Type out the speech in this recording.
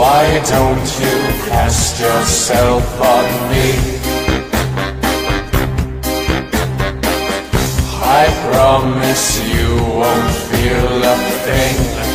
Why don't you cast yourself on me? I promise you won't feel a thing